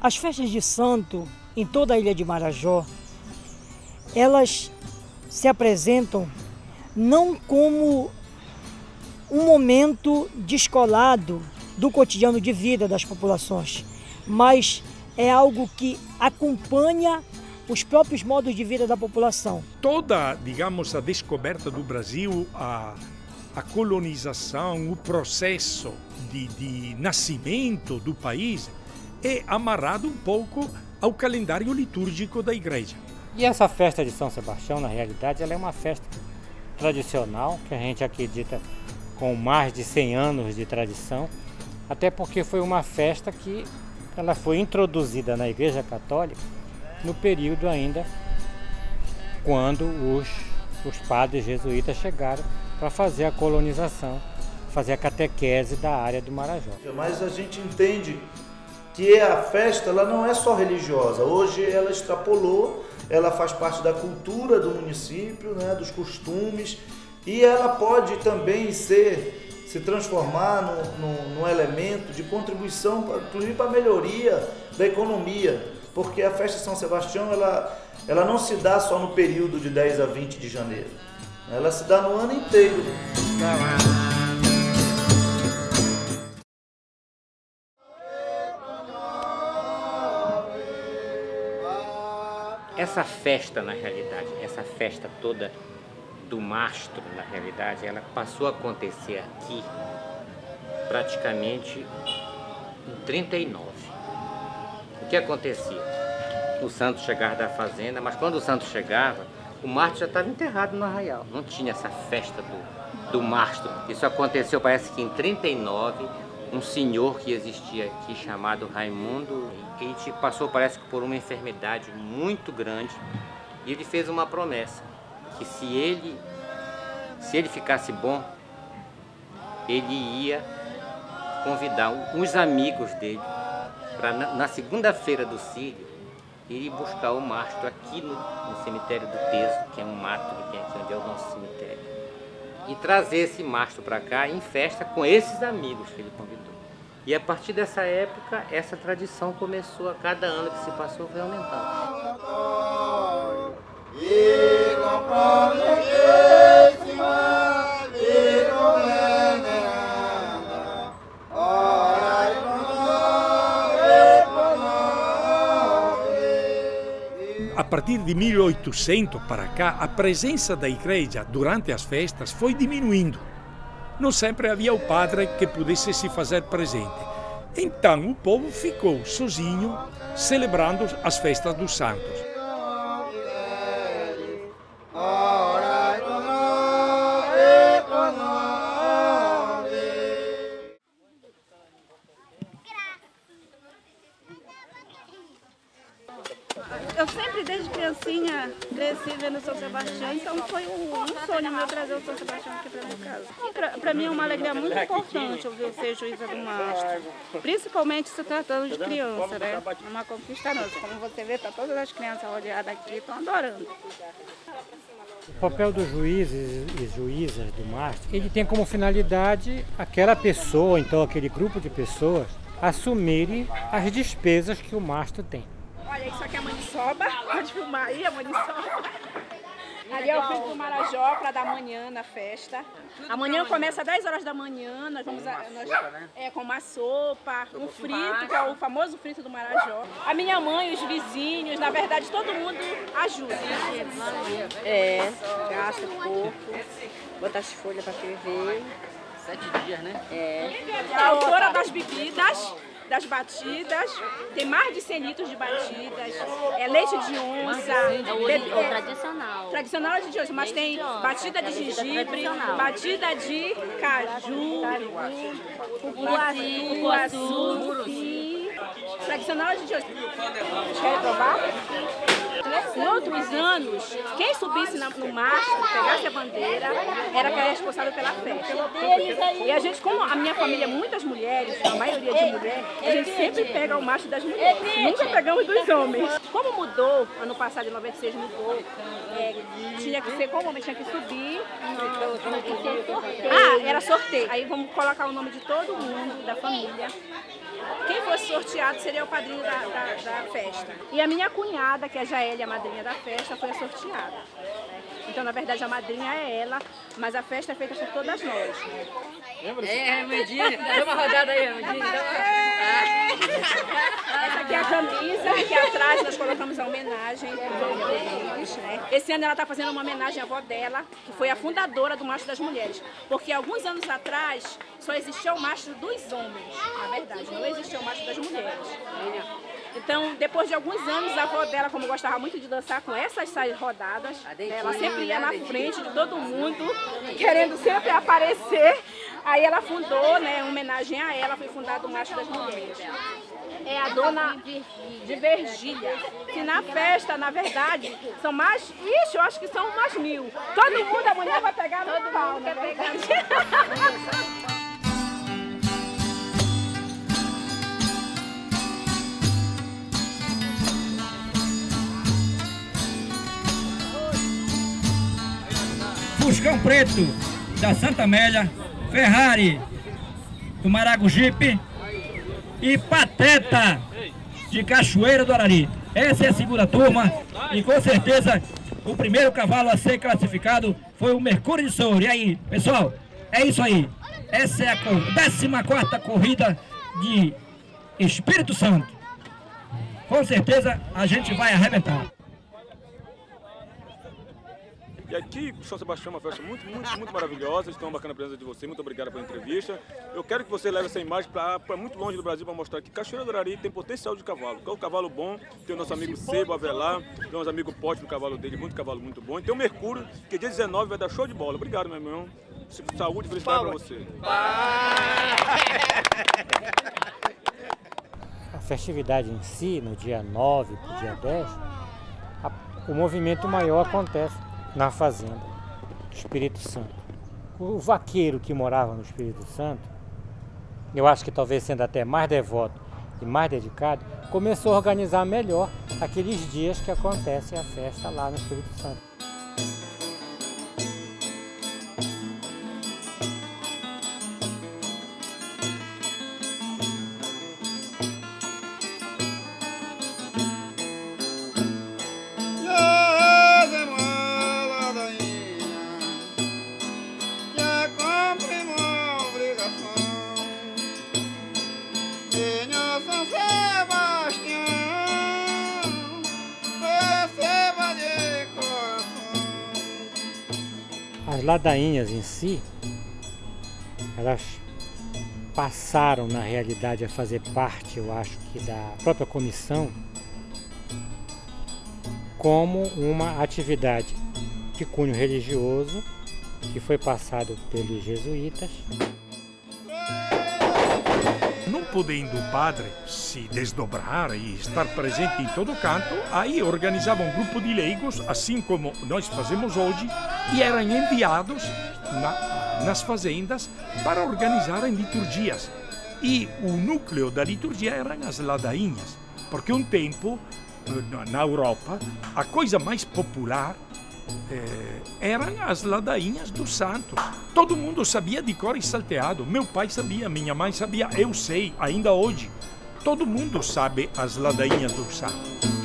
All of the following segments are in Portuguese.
As festas de santo em toda a ilha de Marajó, elas se apresentam não como um momento descolado do cotidiano de vida das populações, mas é algo que acompanha os próprios modos de vida da população. Toda, digamos, a descoberta do Brasil, a, a colonização, o processo de, de nascimento do país é amarrado um pouco ao calendário litúrgico da igreja. E essa festa de São Sebastião, na realidade, ela é uma festa tradicional, que a gente acredita com mais de 100 anos de tradição, até porque foi uma festa que ela foi introduzida na Igreja Católica no período ainda quando os, os padres jesuítas chegaram para fazer a colonização, fazer a catequese da área do Marajó. Mas a gente entende que a festa ela não é só religiosa. Hoje ela extrapolou, ela faz parte da cultura do município, né, dos costumes, e ela pode também ser se transformar num, num, elemento de contribuição, inclusive para a melhoria da economia, porque a festa de São Sebastião ela, ela não se dá só no período de 10 a 20 de janeiro, ela se dá no ano inteiro. Essa festa, na realidade, essa festa toda do mastro, na realidade, ela passou a acontecer aqui praticamente em 39. O que acontecia? O santo chegava da fazenda, mas quando o santo chegava, o mastro já estava enterrado no arraial. Não tinha essa festa do, do mastro. Isso aconteceu, parece que em 39, um senhor que existia aqui chamado Raimundo, ele passou, parece que por uma enfermidade muito grande, e ele fez uma promessa que se ele, se ele ficasse bom, ele ia convidar uns amigos dele para na, segunda-feira do Círio ir buscar o mastro aqui no, no, cemitério do Teso, que é um mato que tem aqui onde é o nosso cemitério, e trazer esse mastro para cá em festa com esses amigos que ele convidou. E a partir dessa época, essa tradição começou a cada ano que se passou foi aumentando. Partir de 1800 para cá, a presença da igreja durante as festas foi diminuindo. Não sempre havia o padre que pudesse se fazer presente. Então o povo ficou sozinho celebrando as festas dos santos. Eu sempre, desde criancinha, cresci vendo São Sebastião, então foi um, um sonho meu trazer o São Sebastião aqui para minha casa. Para mim é uma alegria muito importante ouvir ser juíza do mastro, principalmente se tratando de criança, né? É uma conquista nossa. Como você vê, tá todas as crianças rodeadas aqui, estão adorando. O papel dos juízes e juízas do mastro, ele tem como finalidade aquela pessoa, então aquele grupo de pessoas, assumirem as despesas que o mastro tem. É. Pode filmar aí a maniçoba. Ali é o frito do Marajó para dar manhã na festa. Amanhã começa às 10 horas da manhã. Nós vamos a, nós, é, com uma sopa, um frito, que é o famoso frito do Marajó. A minha mãe, os vizinhos, na verdade todo mundo ajuda. É, gasta pouco, bota as folhas para ferver. Sete dias, né? É. A autora das bebidas das batidas, tem mais de 100 litros de batidas, é leite de onça, é o tradicional. Tradicional é de onça, mas tem batida de gengibre, batida de caju, cupuaçu, tradicional é de onça. Querem provar? Em outros anos, quem subisse no mastro, pegasse a bandeira, era que era responsável pela festa. E a gente, como a minha família é muitas mulheres, a maioria de mulheres, a gente sempre pega o macho das mulheres. Nunca pegamos dos homens. Como mudou, ano passado, em 96, mudou, é, tinha que ser, como homem tinha que subir. Ah, era sorteio. Aí vamos colocar o nome de todo mundo, da família. Quem fosse sorteado seria o padrinho da, da, da festa. E a minha cunhada, que é a a madrinha da festa, foi a sorteada. Então, na verdade, a madrinha é ela, mas a festa é feita por todas nós. Lembra? É, Mandinha, dá uma rodada aí, Mandinha. Essa aqui é a camisa, aqui atrás nós colocamos a homenagem né? Esse ano ela está fazendo uma homenagem à avó dela, que foi a fundadora do Macho das Mulheres. Porque alguns anos atrás só existia o macho dos homens, na verdade, não existia o macho das mulheres. Então, depois de alguns anos, a avó dela, como gostava muito de dançar com essas rodadas, ela sempre ia na frente de todo mundo, querendo sempre aparecer. Aí ela fundou, né, em homenagem a ela, foi fundado o Macho das Mulheres. É a dona de Virgília. Que na festa, na verdade, são mais. Ixi, eu acho que são umas mil. Todo mundo, a mulher vai pegar no pau, na verdade. Fuscão Preto da Santa Amélia, Ferrari do Maragogipe e Pateta de Cachoeira do Arari. Essa é a segunda turma e com certeza o primeiro cavalo a ser classificado foi o Mercúrio de Souro. E aí, pessoal, é isso aí. Essa é a 14 corrida de Espírito Santo. Com certeza a gente vai arrebentar. E aqui, São Sebastião, é uma festa muito, muito, muito maravilhosa. Estão bacana a presença de você. Muito obrigado pela entrevista. Eu quero que você leve essa imagem para muito longe do Brasil para mostrar que Cachoeira do Arari tem potencial de cavalo. É um cavalo bom. Tem o nosso amigo Sebo Avelar. Tem o nosso amigo Pote do cavalo dele, muito cavalo muito bom. E tem o Mercúrio, que dia 19 vai dar show de bola. Obrigado, meu irmão. Saúde e felicidade para você. A festividade em si, no dia 9 para o dia 10, a, o movimento maior acontece na fazenda Espírito Santo. O vaqueiro que morava no Espírito Santo, eu acho que talvez sendo até mais devoto e mais dedicado, começou a organizar melhor aqueles dias que acontece a festa lá no Espírito Santo. Ladainhas em si, elas passaram na realidade a fazer parte, eu acho que da própria comissão, como uma atividade de cunho religioso que foi passado pelos jesuítas. Podendo o padre se desdobrar e estar presente em todo canto, aí organizava um grupo de leigos, assim como nós fazemos hoje, e eram enviados na, nas fazendas para organizarem liturgias. E o núcleo da liturgia eram as ladainhas, porque um tempo, eh, na Europa, a coisa mais popular é, eram as ladainhas dos santos. Todo mundo sabia de cor e salteado. Meu pai sabia, minha mãe sabia, eu sei, ainda hoje. Todo mundo sabe as ladainhas dos santos.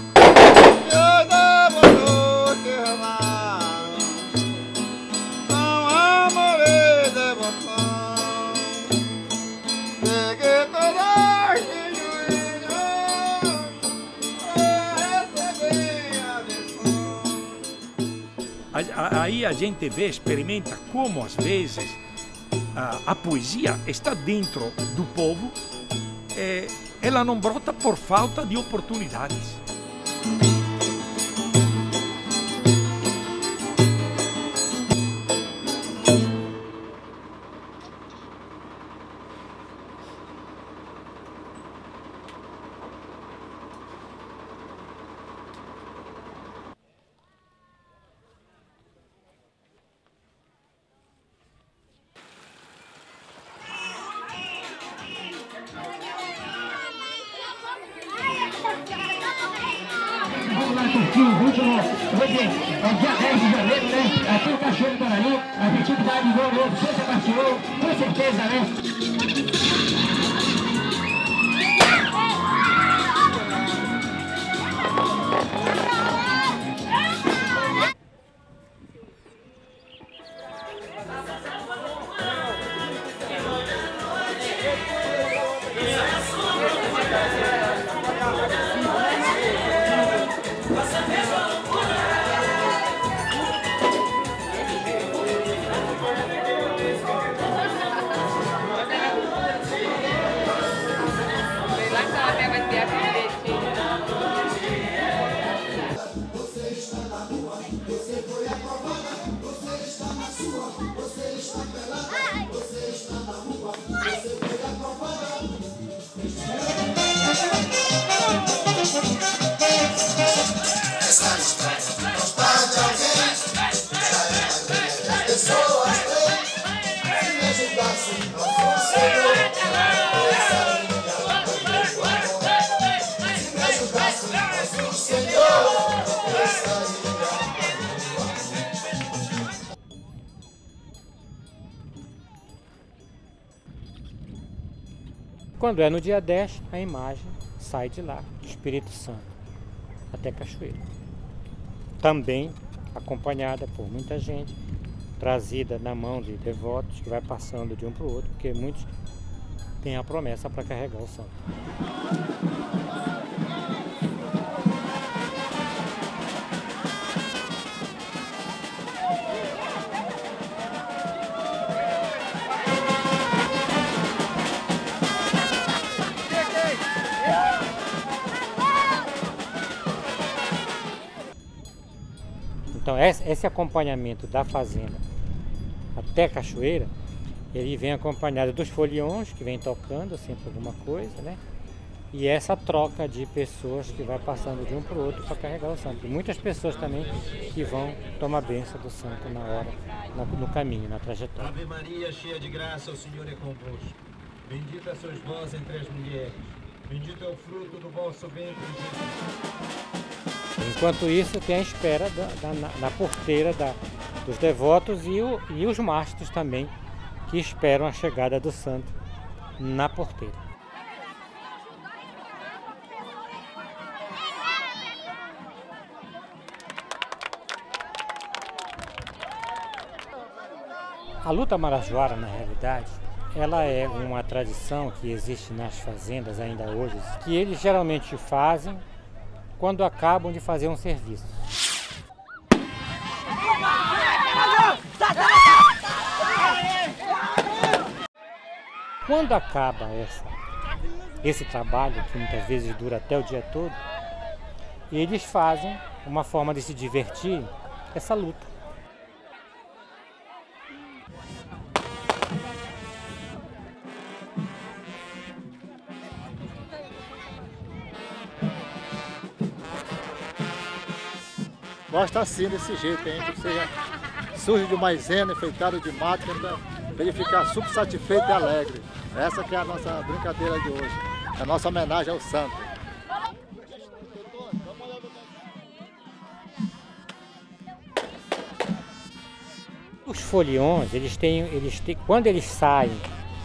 Aí a gente vê, experimenta como às vezes a, a poesia está dentro do povo, é, ela não brota por falta de oportunidades. Cachorro do Arari, a gente vai de novo, São Sebastião, com certeza, né? Quando é no dia 10, a imagem sai de lá, do Espírito Santo, até Cachoeira. Também acompanhada por muita gente, trazida na mão de devotos, que vai passando de um para o outro, porque muitos têm a promessa para carregar o santo. Então esse acompanhamento da fazenda até a cachoeira, ele vem acompanhado dos foliões que vem tocando sempre alguma coisa, né? E essa troca de pessoas que vai passando de um para o outro para carregar o santo. E muitas pessoas também que vão tomar benção do santo na hora, no caminho, na trajetória. Ave Maria, cheia de graça, o Senhor é convosco. Bendita sois vós entre as mulheres. Bendito é o fruto do vosso ventre, Jesus. Enquanto isso, tem a espera da, da, na, na, porteira da, dos devotos e, o, e os mastros também, que esperam a chegada do santo na porteira. A luta marajoara, na realidade, ela é uma tradição que existe nas fazendas ainda hoje, que eles geralmente fazem quando acabam de fazer um serviço. Quando acaba essa, esse trabalho, que muitas vezes dura até o dia todo, eles fazem uma forma de se divertir essa luta. Gosta assim, desse jeito, hein? Que seja sujo de maisena, enfeitado de mato, para ele ficar super satisfeito e alegre. Essa que é a nossa brincadeira de hoje, a nossa homenagem ao santo. Os foliões, eles têm, eles têm, quando eles saem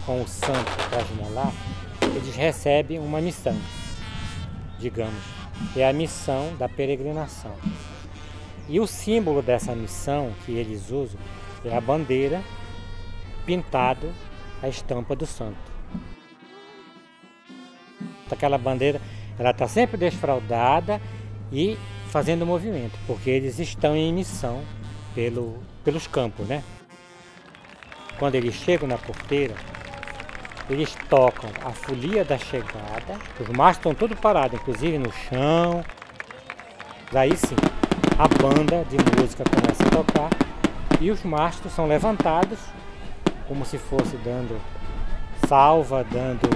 com o santo para esmolar, eles recebem uma missão, digamos, é a missão da peregrinação. E o símbolo dessa missão que eles usam é a bandeira pintado a estampa do santo. Aquela bandeira, ela está sempre desfraldada e fazendo movimento, porque eles estão em missão pelo, pelos campos, né? Quando eles chegam na porteira, eles tocam a folia da chegada, os mastros estão todos parados, inclusive no chão. Aí sim, a banda de música começa a tocar e os mastros são levantados como se fosse dando salva, dando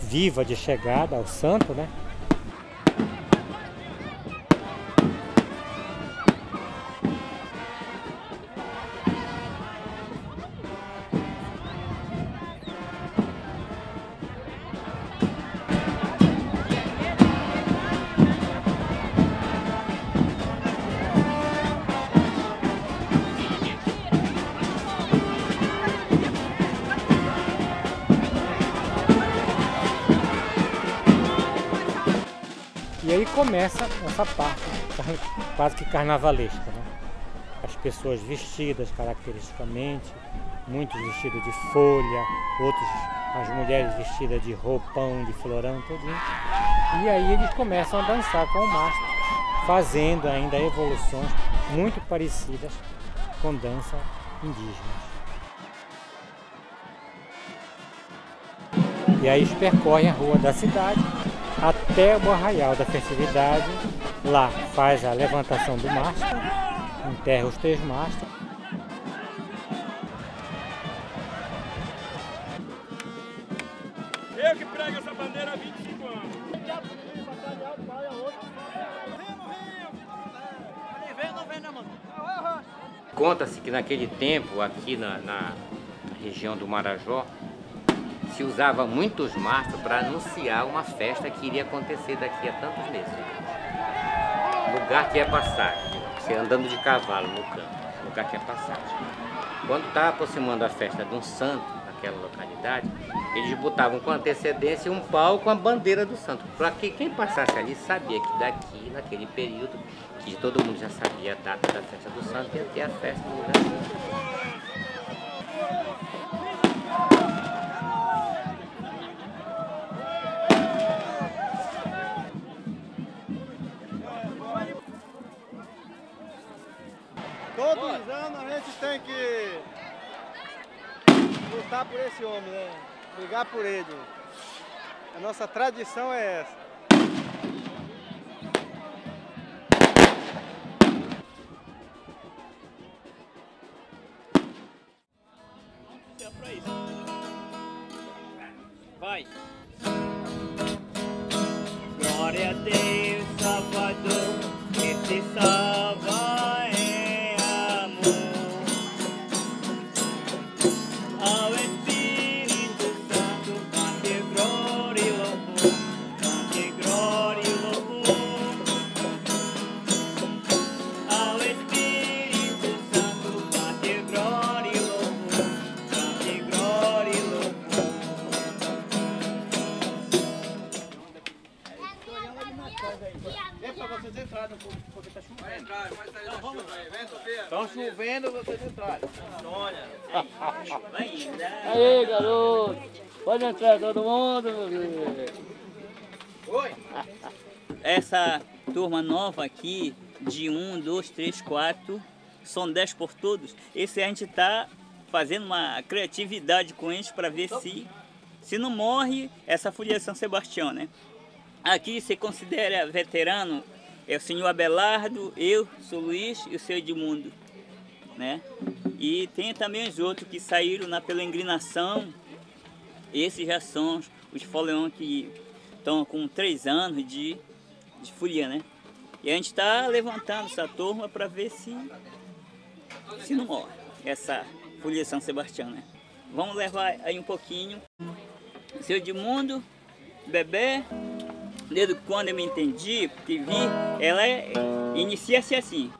viva de chegada ao santo, né? E começa essa parte quase que carnavalesca. Né? As pessoas vestidas caracteristicamente, muitos vestidos de folha, outros as mulheres vestidas de roupão, de florão, tudinho. E aí eles começam a dançar com o mastro, fazendo ainda evoluções muito parecidas com dança indígena. E aí eles percorrem a rua da cidade até o arraial da festividade. Lá faz a levantação do mastro, enterra os três mastros. Eu que prego essa bandeira há 25 anos. Conta-se que naquele tempo, aqui na, na região do Marajó, se usava muitos mastros para anunciar uma festa que iria acontecer daqui a tantos meses. Lugar que é passar. você andando de cavalo no campo, lugar que é passagem. Quando estava aproximando a festa de um santo naquela localidade, eles botavam com antecedência um pau com a bandeira do santo, para que quem passasse ali sabia que daqui, naquele período, que todo mundo já sabia a data da festa do santo, ia ter a festa no lugar. Todos lutar por esse homem, né? Brigar por ele. A nossa tradição é essa. Aí, garoto. Pode entrar todo mundo, meu filho. Oi. Essa turma nova aqui, de um, dois, três, quatro, são dez por todos. Esse a gente tá fazendo uma criatividade com eles para ver se, se não morre essa folia de São Sebastião, né? Aqui se considera veterano é o senhor Abelardo, eu, sou Luiz e o seu Edmundo, né? E tem também os outros que saíram na peregrinação. Esses já são os- foleão que estão com três anos de, de folia, né? E a gente está levantando essa turma para ver se, se não morre essa folia São Sebastião, né? Vamos levar aí um pouquinho. Seu Edmundo, bebê, desde quando eu me entendi, que vi, ela é, inicia-se assim.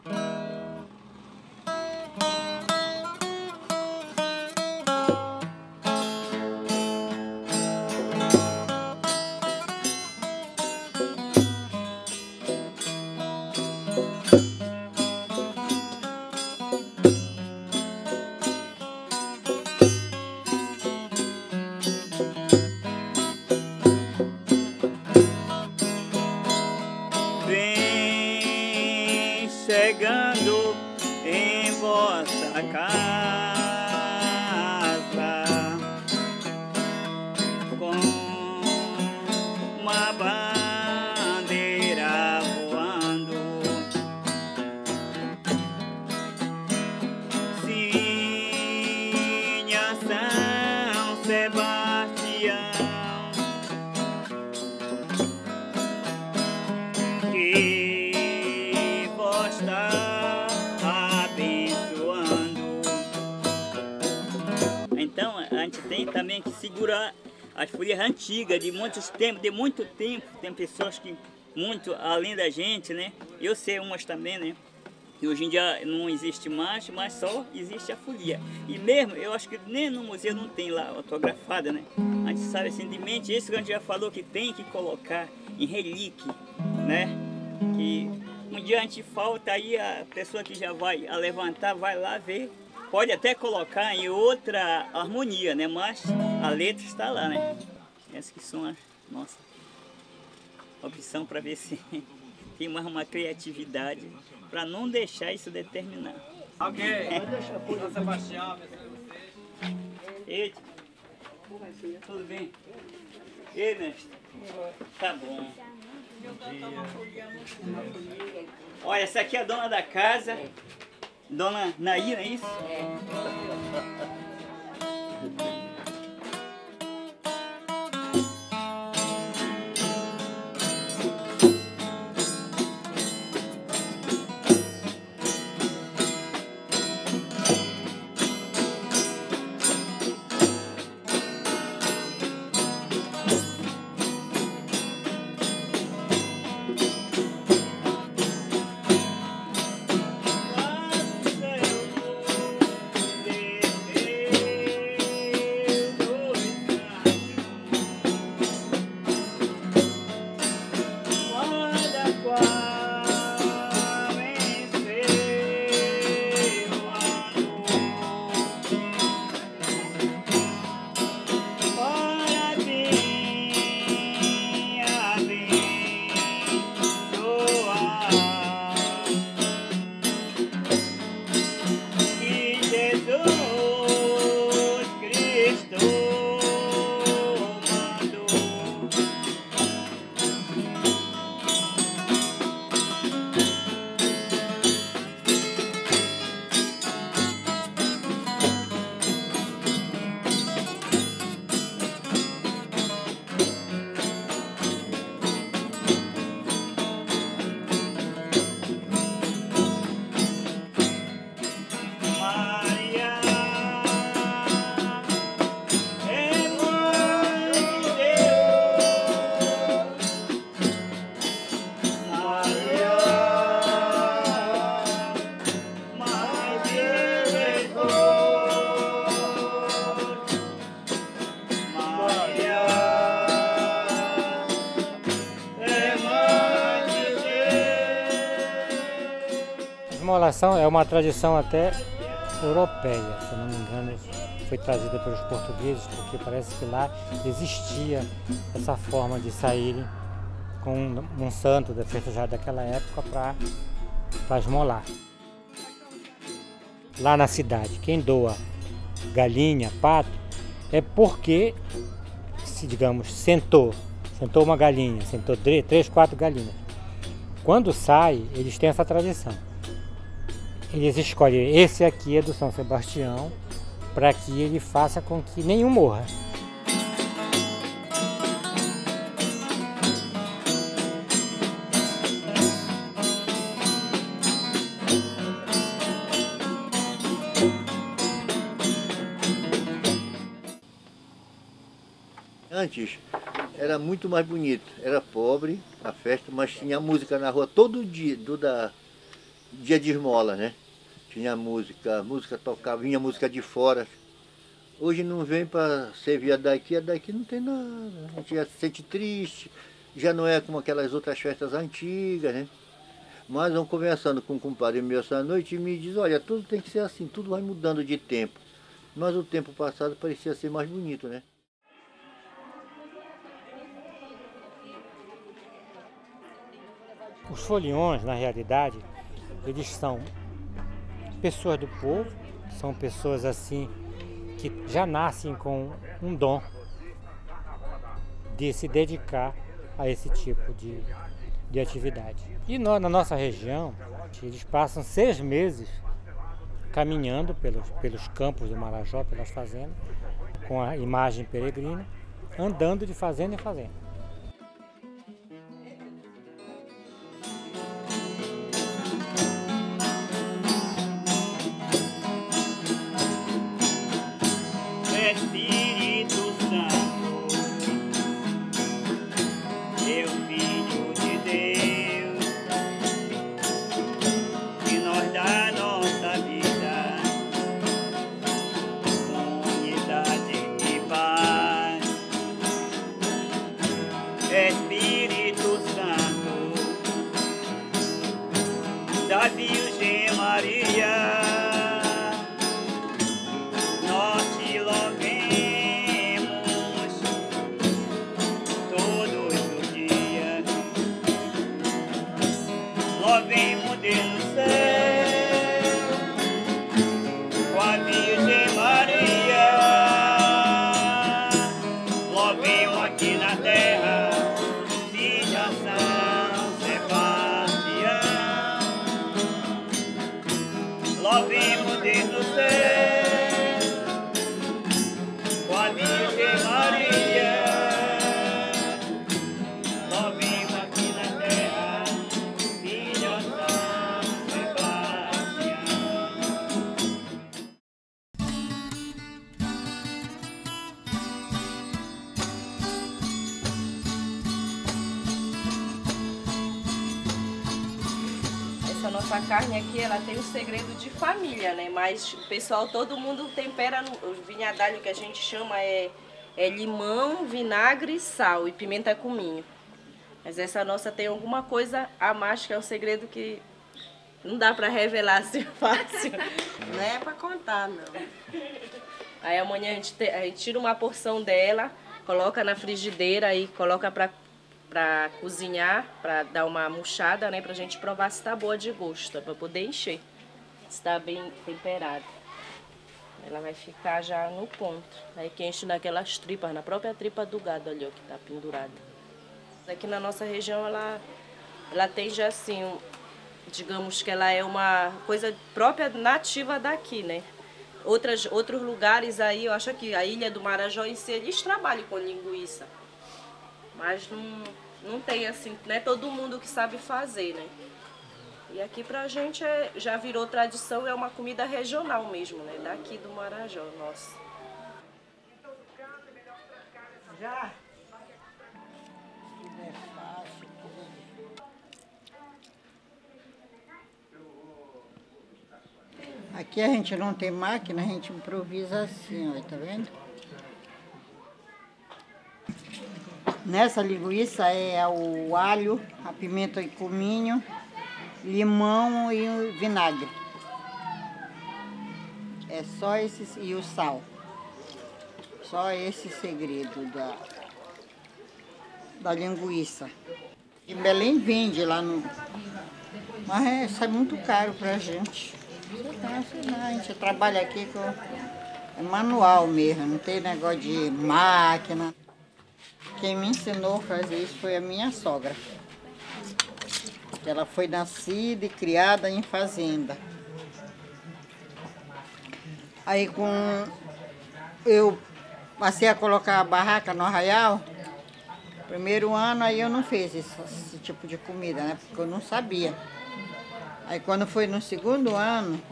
As folhas antigas de muitos tempos, de muito tempo. Tem pessoas que muito além da gente, né? Eu sei umas também, né? E hoje em dia não existe mais, mas só existe a folia. E mesmo, eu acho que nem no museu não tem lá autografada, né? A gente sabe assim de mente, isso que a gente já falou que tem que colocar em relíquia, né? Que um dia a gente falta aí, a pessoa que já vai a levantar vai lá ver. Pode até colocar em outra harmonia, né? Mas a letra está lá, né? Essas que são as nossas opção para ver se tem mais uma criatividade para não deixar isso determinar. Ok. São Sebastião, Ei, tudo bem? Ei, mestre? Tá bom. Olha, essa aqui é a dona da casa. Dona Naíra, é isso? imolação é uma tradição até europeia, se não me engano, foi trazida pelos portugueses, porque parece que lá existia essa forma de saírem com um, santo festejado daquela época para esmolar. Lá na cidade, quem doa galinha, pato, é porque, se digamos, sentou, sentou uma galinha, sentou três, quatro galinhas. Quando sai, eles têm essa tradição. Eles escolhem, esse aqui é do São Sebastião, para que ele faça com que nenhum morra. Antes era muito mais bonito, era pobre a festa, mas tinha música na rua todo dia, toda dia de esmola, né? Tinha música, música tocava, vinha música de fora. Hoje não vem para servir a daqui, a daqui não tem nada. A gente já se sente triste, já não é como aquelas outras festas antigas, né? Mas vão conversando com um compadre meu essa noite e me diz, olha, tudo tem que ser assim, tudo vai mudando de tempo. Mas o tempo passado parecia ser mais bonito, né? Os foliões, na realidade, eles são pessoas do povo, são pessoas assim que já nascem com um dom de se dedicar a esse tipo de, de atividade. E na nossa região, eles passam seis meses caminhando pelos, pelos campos do Marajó, pelas fazendas, com a imagem peregrina, andando de fazenda em fazenda. Um segredo de família, né? Mas o pessoal, todo mundo tempera, no, o vinhadalho que a gente chama é, é limão, vinagre, sal e pimenta cominho. Mas essa nossa tem alguma coisa a mais, que é um segredo que não dá para revelar assim fácil. Não é para contar, não. Aí amanhã a gente, te, a gente tira uma porção dela, coloca na frigideira e coloca para para cozinhar, para dar uma murchada, né? Pra gente provar se tá boa de gosto, para poder encher. Se tá bem temperada. Ela vai ficar já no ponto. Aí que enche naquelas tripas, na própria tripa do gado ali, ó, que tá pendurada. Aqui na nossa região, ela, ela tem já assim, um, digamos que ela é uma coisa própria, nativa daqui, né? Outras, outros lugares aí, eu acho que a ilha do Marajó em si, eles trabalham com linguiça. Mas não, não tem assim, não é todo mundo que sabe fazer, né? E aqui pra gente é, já virou tradição, é uma comida regional mesmo, né? Daqui do Marajó, nossa. Já? Aqui a gente não tem máquina, a gente improvisa assim, ó, tá vendo? Nessa linguiça é o alho, a pimenta e cominho, limão e vinagre. É só esse e o sal. Só esse segredo da, da linguiça. Em Belém vende lá no. Mas é, sai muito caro pra gente. A gente trabalha aqui com é manual mesmo, não tem negócio de máquina. Quem me ensinou a fazer isso foi a minha sogra. Ela foi nascida e criada em fazenda. Aí com eu passei a colocar a barraca no arraial, primeiro ano aí eu não fiz esse, esse tipo de comida, né? Porque eu não sabia. Aí quando foi no segundo ano,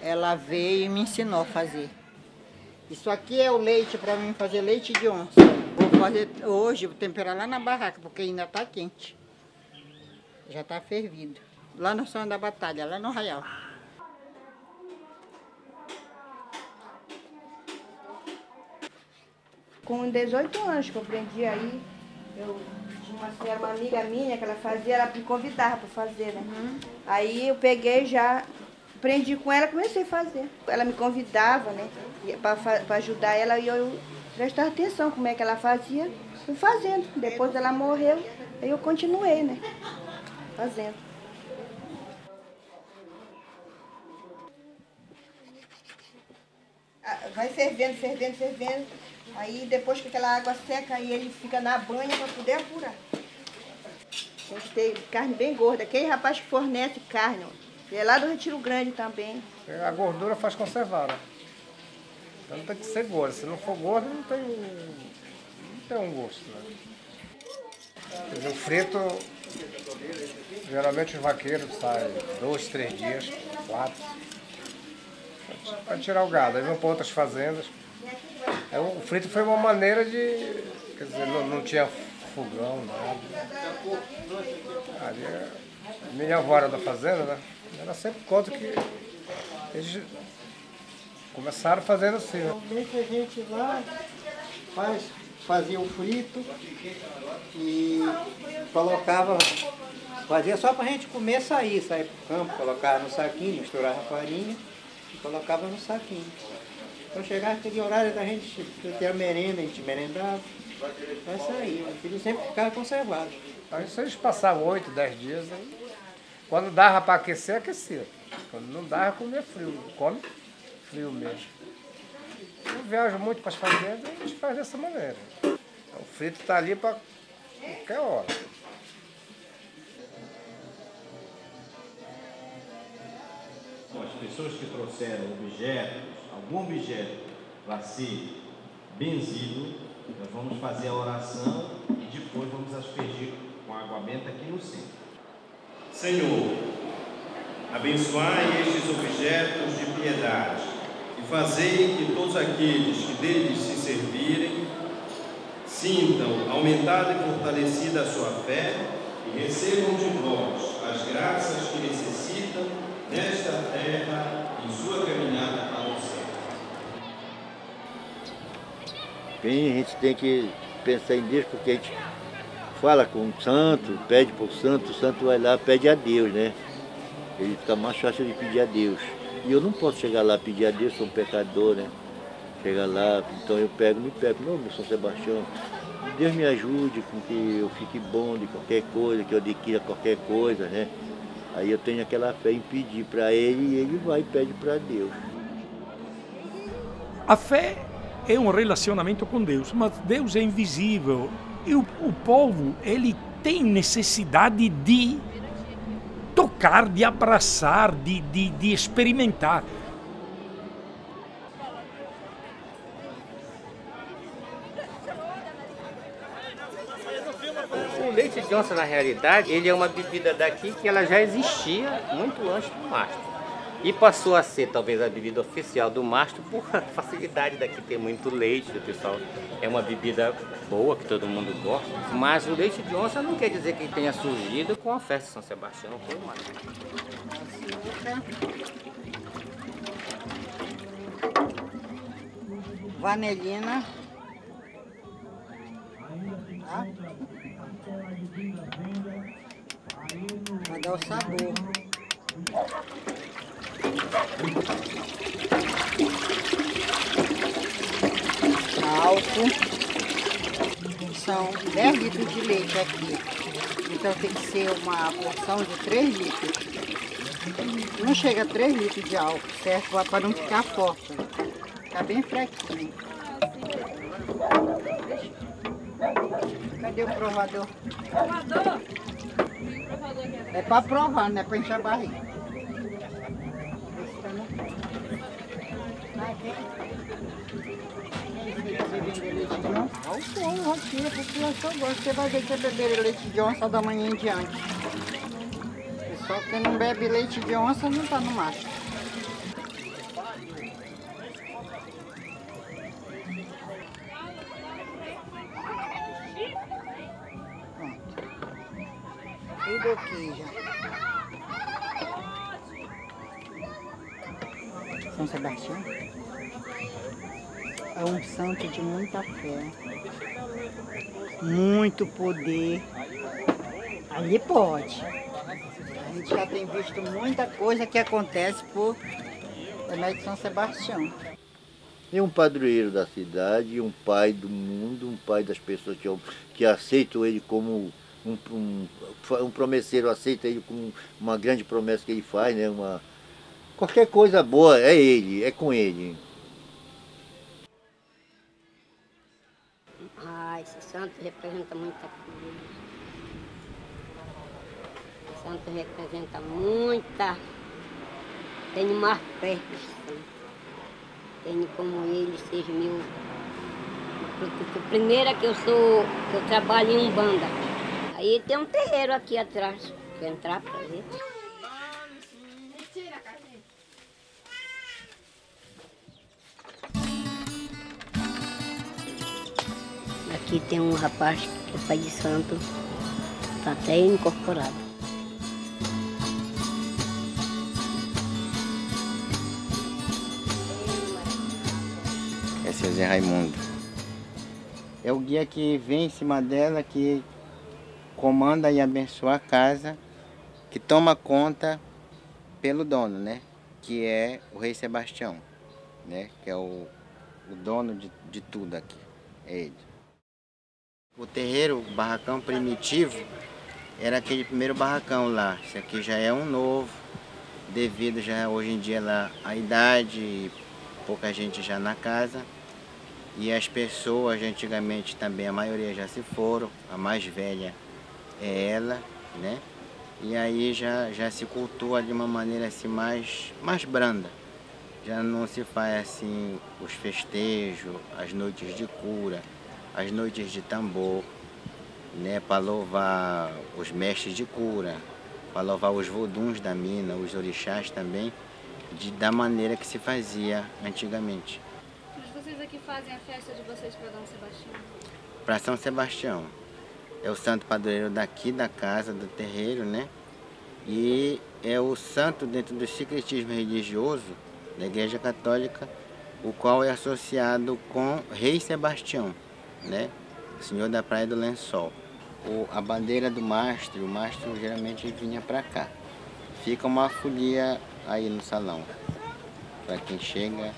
ela veio e me ensinou a fazer. Isso aqui é o leite para mim fazer leite de onça. Vou fazer hoje, vou temperar lá na barraca, porque ainda está quente. Já está fervido. Lá no Sonho da Batalha, lá no Arraial. Com 18 anos que eu aprendi aí, eu tinha uma senhora, uma amiga minha, que ela fazia, ela me convidava para fazer, né? Uhum. Aí eu peguei já, aprendi com ela, comecei a fazer. Ela me convidava, né, para ajudar ela e eu prestava atenção como é que ela fazia, fui fazendo. Depois ela morreu, aí eu continuei, né, fazendo. Ah, vai fervendo, fervendo, fervendo. Aí depois que aquela água seca, aí ele fica na banha para poder apurar. Tem que ter carne bem gorda. Quem rapaz que fornece carne, é lá do Retiro Grande também. A gordura faz conservar, né? Então tem que ser gordo. Se não for gordo, não tem, não tem um gosto. Né? Quer dizer, o frito, geralmente os vaqueiros saem dois, três dias, quatro, para tirar o gado. Aí vão para outras fazendas. Aí, o frito foi uma maneira de. Quer dizer, não, não tinha fogão, nada. Ali, minha avó era da fazenda, né? Ela sempre conta que eles começaram fazendo assim. Né? Deixa a gente lá, faz, fazia o frito e colocava, fazia só para a gente comer sair, sair para o campo, colocava no saquinho, misturava farinha e colocava no saquinho. Então chegava aquele horário da gente ter a merenda, a gente merendava, vai sair, o filho sempre ficava conservado. Aí eles passavam oito, dez dias, aí quando dava para aquecer, aquecia. Quando não dava, comia frio. Come frio mesmo. Eu viajo muito para as fazendas e a gente faz dessa maneira. O frito está ali para qualquer hora. Pessoas que trouxeram objetos, algum objeto para ser benzido, nós vamos fazer a oração e depois vamos aspergir com água benta aqui no centro. Senhor, abençoai estes objetos de piedade e fazei que todos aqueles que deles se servirem sintam aumentada e fortalecida a sua fé e recebam de vós as graças que necessitam nesta terra em sua caminhada para o céu. Bem, a gente tem que pensar em Deus porque a gente fala com o santo, pede para o santo, o santo vai lá pede a Deus, né? Ele fica mais fácil de pedir a Deus. E eu não posso chegar lá pedir a Deus, sou um pecador, né? Chegar lá, então eu pego, me pego, não, meu São Sebastião, Deus me ajude com que eu fique bom de qualquer coisa, que eu adquira qualquer coisa, né? Aí eu tenho aquela fé em pedir para ele e ele vai e pede para Deus. A fé é um relacionamento com Deus, mas Deus é invisível, e o, o povo, ele tem necessidade de tocar, de abraçar, de, de, de experimentar. O onça, na realidade, ele é uma bebida daqui que ela já existia muito antes do mastro. E passou a ser talvez a bebida oficial do mastro por facilidade daqui ter muito leite, o pessoal é uma bebida boa que todo mundo gosta. Mas o leite de onça não quer dizer que tenha surgido com a festa de São Sebastião, foi uma. Vanelina. Tá? Dá o sabor. Álcool. São 10 litros de leite aqui. Então tem que ser uma porção de 3 litros. Não chega a 3 litros de álcool, certo? Para não ficar forte. Ficar bem fraquinho. Cadê o provador? Provador! É para provar, não é para encher a barriga. Tá no... Ah, Ao povo aqui, a população gosta. Você vai ver que é beber leite de onça da manhã em diante. Só que não bebe leite de onça não tá no macho. Aqui já. São Sebastião é um santo de muita fé, muito poder. Ali pode. A gente já tem visto muita coisa que acontece por remédio de São Sebastião. E um padroeiro da cidade, um pai do mundo, um pai das pessoas que, que aceitam ele como um, um, um promesseiro, aceita ele como uma grande promessa que ele faz, né? Uma, qualquer coisa boa é ele, é com ele. Ah, esse santo representa muita coisa. Esse santo representa muita. Tenho mais perto santo. Tenho como ele seja meu. Primeiro é que eu sou, que eu trabalho em Umbanda. Aí tem um terreiro aqui atrás. Quer entrar para ver? Aqui tem um rapaz que é pai de santo, está até incorporado. Esse é Zé Raimundo. É o guia que vem em cima dela, que comanda e abençoa a casa, que toma conta pelo dono, né? Que é o rei Sebastião, né? Que é o, o dono de, de tudo aqui. É ele. O terreiro, o barracão primitivo, era aquele primeiro barracão lá. Esse aqui já é um novo, devido já hoje em dia lá a idade, pouca gente já na casa. E as pessoas antigamente também, a maioria já se foram, a mais velha é ela, né? E aí já, já se cultua de uma maneira assim mais, mais branda. Já não se faz assim os festejos, as noites de cura, as noites de tambor, né? Para louvar os mestres de cura, para louvar os voduns da mina, os orixás também, de, da maneira que se fazia antigamente. Mas vocês aqui fazem a festa de vocês para Dom Sebastião? Para São Sebastião é o santo padroeiro daqui da casa, do terreiro, né? E é o santo dentro do secretismo religioso da Igreja Católica, o qual é associado com Rei Sebastião, né? Senhor da Praia do Lençol. O, a bandeira do mastro, o mastro geralmente vinha para cá. Fica uma folia aí no salão. Para quem chega,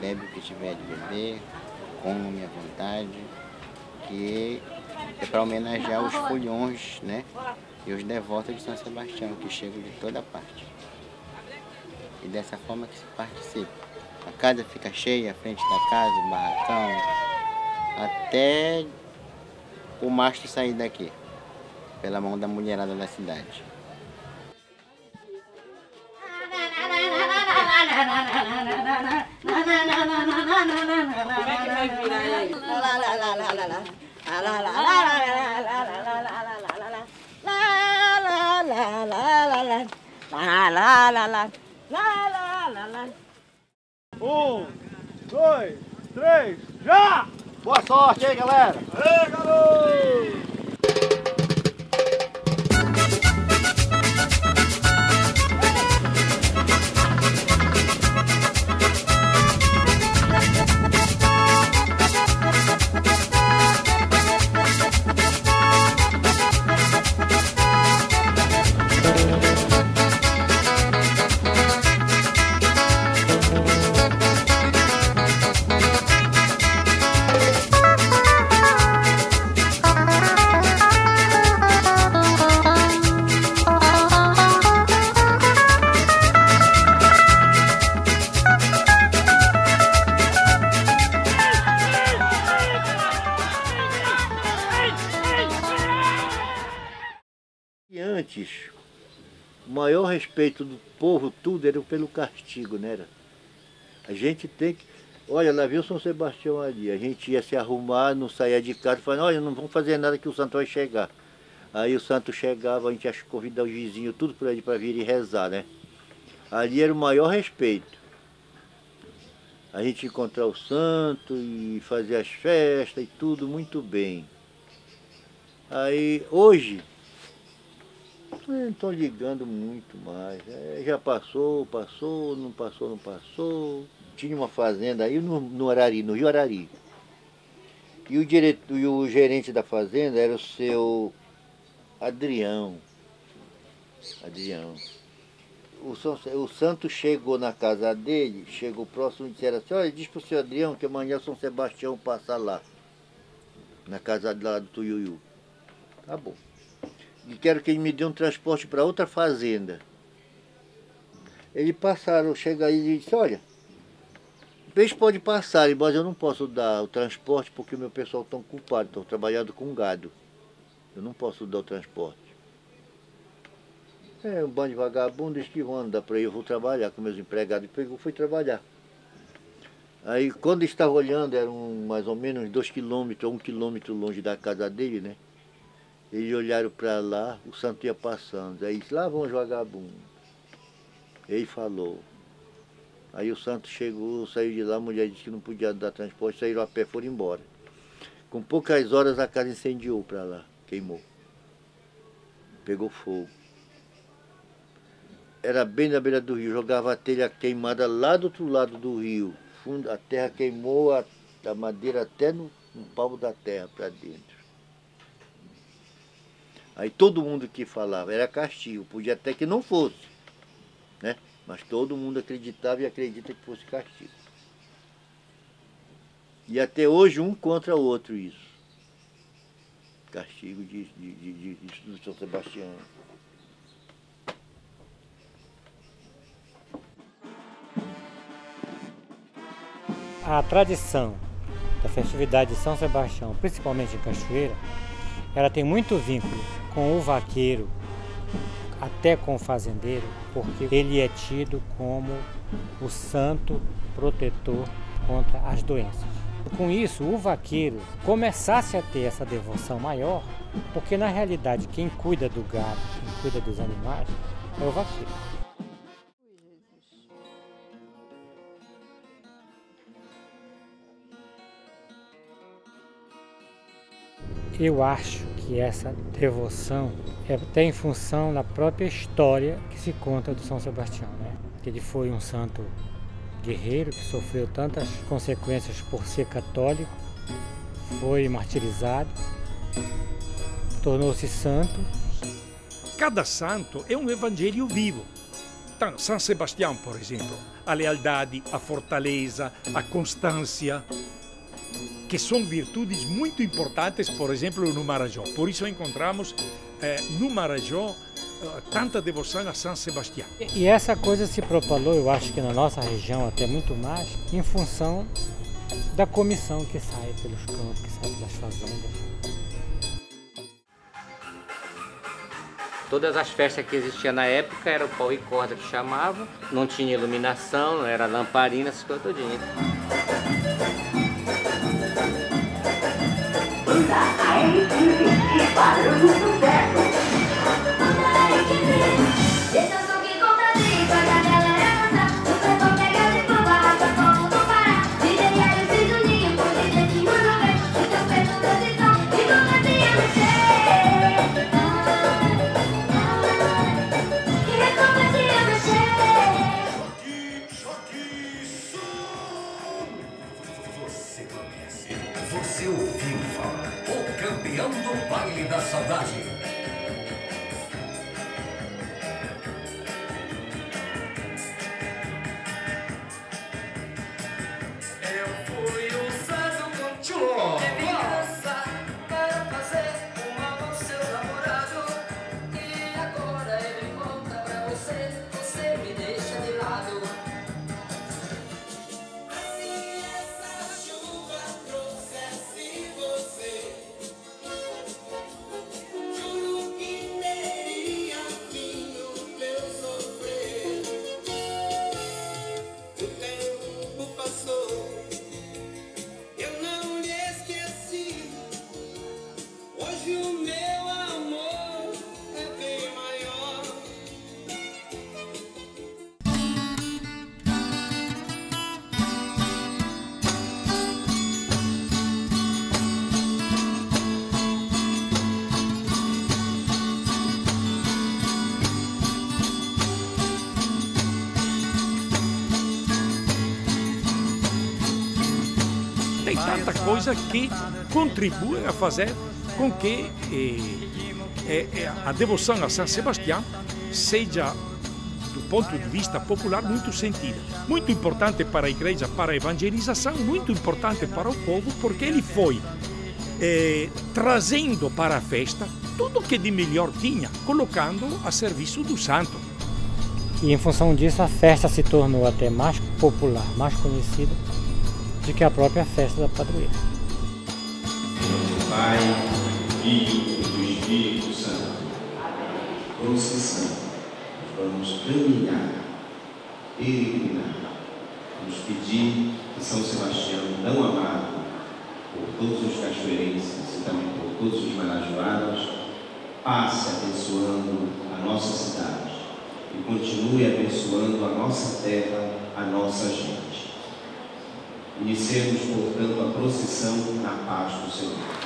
bebe o que tiver de beber, come à vontade, que é para homenagear os folhões, né? E os devotos de São Sebastião, que chegam de toda parte. E dessa forma que se participa. A casa fica cheia, a frente da casa, o barracão, até o mastro sair daqui, pela mão da mulherada da cidade. Como é que vai virar aí? Um, dois, três, já! Boa sorte aí, galera! Ei, garoto! Respeito do povo, tudo era pelo castigo, né? A gente tem que. Olha, lá viu São Sebastião ali. A gente ia se arrumar, não saía de casa, falando, olha, não vamos fazer nada que o santo vai chegar. Aí o santo chegava, a gente ia convidar os vizinhos, tudo por ali para vir e rezar, né? Ali era o maior respeito. A gente encontrar o santo e fazer as festas e tudo muito bem. Aí hoje, não estou ligando muito mais. É, já passou, passou, não passou, não passou. Tinha uma fazenda aí no, no Arari, no Rio Arari. E o, diretor, e o gerente da fazenda era o seu Adrião. Adrião. O, o santo chegou na casa dele, chegou próximo e disseram assim, olha, diz pro seu Adrião que amanhã São Sebastião passa lá. Na casa lá do Tuiuiu. Tá bom. E quero que ele me dê um transporte para outra fazenda. Eles passaram, chega aí e disse, olha, peixe pode passar, mas eu não posso dar o transporte porque o meu pessoal está ocupado, estão trabalhando com gado. Eu não posso dar o transporte. É um bando de vagabundo, que vão andar para aí, eu vou trabalhar com meus empregados. Pegou, fui trabalhar. Aí quando estava olhando, eram mais ou menos dois quilômetros, um quilômetro longe da casa dele, né? Eles olharam para lá, o santo ia passando. Aí disse, lá vão os vagabundos. Ele falou. Aí o santo chegou, saiu de lá, a mulher disse que não podia dar transporte, saíram a pé foram embora. Com poucas horas a casa incendiou para lá queimou. Pegou fogo. Era bem na beira do rio, jogava a telha queimada lá do outro lado do rio. A terra queimou a, a madeira até no, no palmo da terra para dentro. Aí todo mundo que falava era castigo, podia até que não fosse, né? Mas todo mundo acreditava e acredita que fosse castigo. E até hoje um contra o outro isso castigo de, de, de, de, de São Sebastião. A tradição da festividade de São Sebastião, principalmente em Cachoeira, ela tem muito vínculo com o vaqueiro, até com o fazendeiro, porque ele é tido como o santo protetor contra as doenças com isso o vaqueiro começasse a ter essa devoção maior, porque na realidade quem cuida do gado, quem cuida dos animais é o vaqueiro. Eu acho que essa devoção é até em função da própria história que se conta do São Sebastião, né? Que ele foi um santo guerreiro que sofreu tantas consequências por ser católico, foi martirizado, tornou-se santo. Cada santo é um evangelho vivo. Então, São Sebastião, por exemplo, a lealdade, a fortaleza, a constância, que são virtudes muito importantes, por exemplo, no Marajó. Por isso encontramos eh, no Marajó tanta devoção a São Sebastião. E essa coisa se propalou, eu acho que na nossa região até muito mais, em função da comissão que sai pelos campos, que sai pelas fazendas. Todas as festas que existiam na época era o pau e corda que chamava, não tinha iluminação, não era lamparina, essas coisas todinhas. 把这个 saudade. Tanta coisa que contribui a fazer com que eh, eh, eh, a devoção a São Sebastião seja, do ponto de vista popular, muito sentida. Muito importante para a igreja, para a evangelização, muito importante para o povo, porque ele foi eh, trazendo para a festa tudo o que de melhor tinha, colocando a serviço do santo. E em função disso, a festa se tornou até mais popular, mais conhecida do que a própria festa da padroeira. Pai, Filho e Espírito Santo. Procissão. Vamos caminhar, peregrinar. Vamos pedir que São Sebastião, tão amado por todos os cachoeirenses e também por todos os marajoaras, passe abençoando a nossa cidade e continue abençoando a nossa terra, a nossa gente. Iniciemos, portanto, a procissão na paz do Senhor.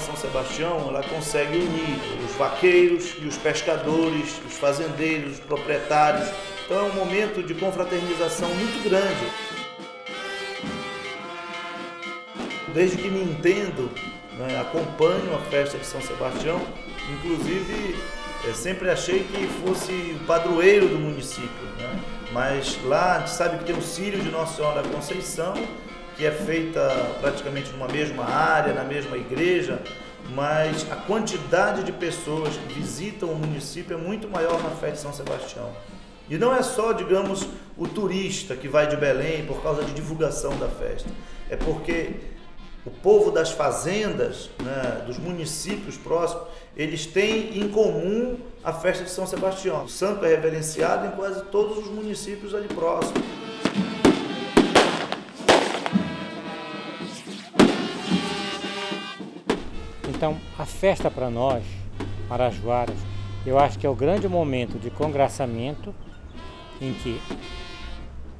São Sebastião, ela consegue unir os vaqueiros e os pescadores, os fazendeiros, os proprietários. Então é um momento de confraternização muito grande. Desde que me entendo, né, acompanho a festa de São Sebastião, inclusive eh, sempre achei que fosse o padroeiro do município, né? mas lá a gente sabe que tem o Círio de Nossa Senhora da Conceição, que é feita praticamente numa mesma área, na mesma igreja, mas a quantidade de pessoas que visitam o município é muito maior na festa de São Sebastião. E não é só, digamos, o turista que vai de Belém por causa de divulgação da festa, é porque o povo das fazendas, né, dos municípios próximos, eles têm em comum a festa de São Sebastião. O santo é reverenciado em quase todos os municípios ali próximos. Então, a festa para nós, marajoaras, eu acho que é o grande momento de congraçamento em que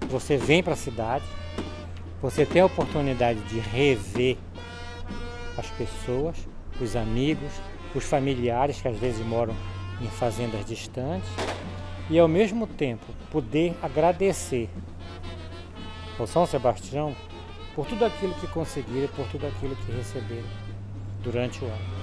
você vem para a cidade, você tem a oportunidade de rever as pessoas, os amigos, os familiares que às vezes moram em fazendas distantes e ao mesmo tempo poder agradecer ao São Sebastião por tudo aquilo que conseguiram, por tudo aquilo que receberam durante o ano.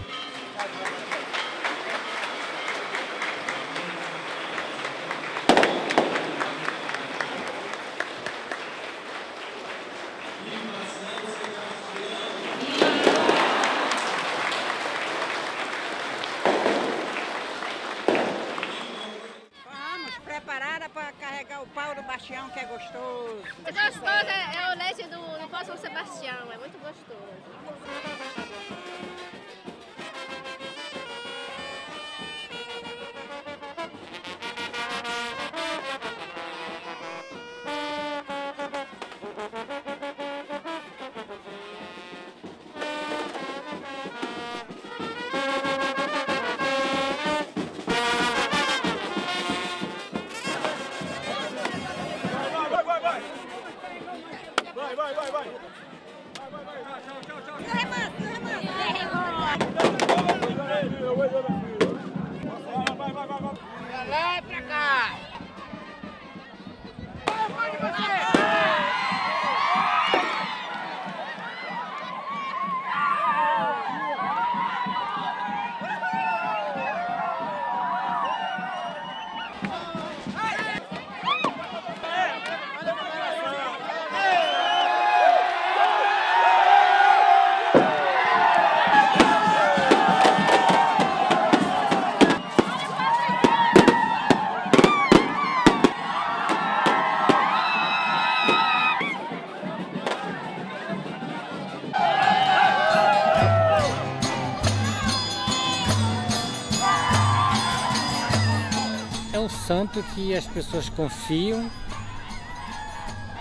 Santo que as pessoas confiam,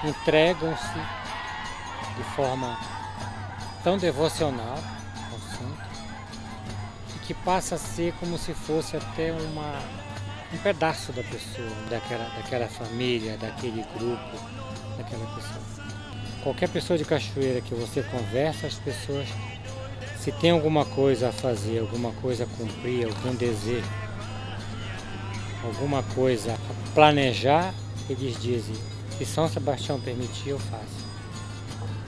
entregam-se de forma tão devocional ao santo, e que passa a ser como se fosse até uma, um pedaço da pessoa, daquela, daquela família, daquele grupo, daquela pessoa. Qualquer pessoa de cachoeira que você conversa, as pessoas, se tem alguma coisa a fazer, alguma coisa a cumprir, algum desejo, alguma coisa a planejar, eles dizem, se São Sebastião permitir, eu faço.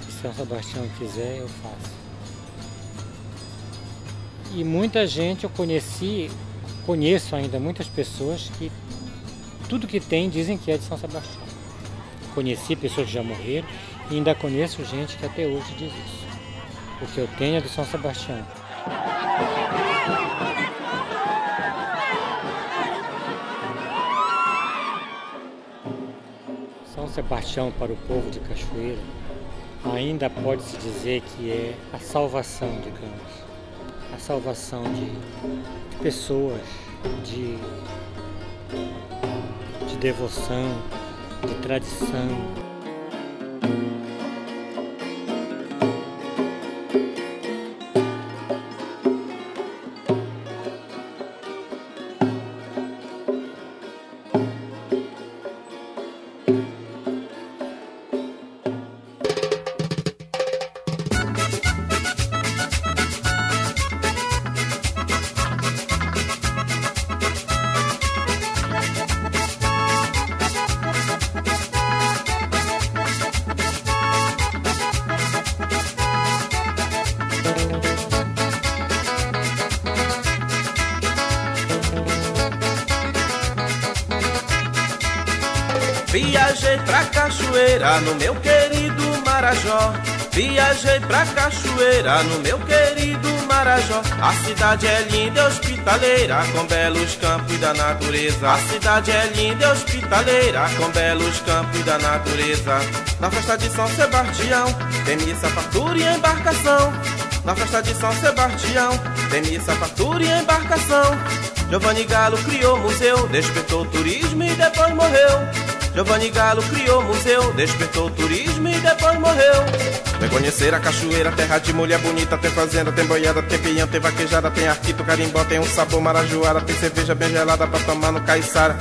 Se São Sebastião quiser, eu faço. E muita gente eu conheci, conheço ainda muitas pessoas que tudo que tem dizem que é de São Sebastião. Conheci pessoas que já morreram e ainda conheço gente que até hoje diz isso. O que eu tenho é de São Sebastião. São Sebastião para o povo de Cachoeira ainda pode-se dizer que é a salvação, digamos a salvação de, de pessoas, de, de devoção, de tradição. No meu querido Marajó. Viajei pra cachoeira no meu querido Marajó. A cidade é linda hospitaleira, com belos campos da natureza. A cidade é linda hospitaleira, com belos campos da natureza. Na festa de São Sebastião, tem missa, fartura e embarcação. Na festa de São Sebastião, tem missa, fartura e embarcação. Giovanni Galo criou museu, despertou turismo e depois morreu. Giovanni Galo criou museu, despertou turismo e depois morreu. Vem conhecer a cachoeira, terra de mulher bonita, tem fazenda, tem boiada, tem pinhão, tem vaquejada, tem arquito, carimbó, tem um sabor marajoara, tem cerveja bem gelada pra tomar no caiçara.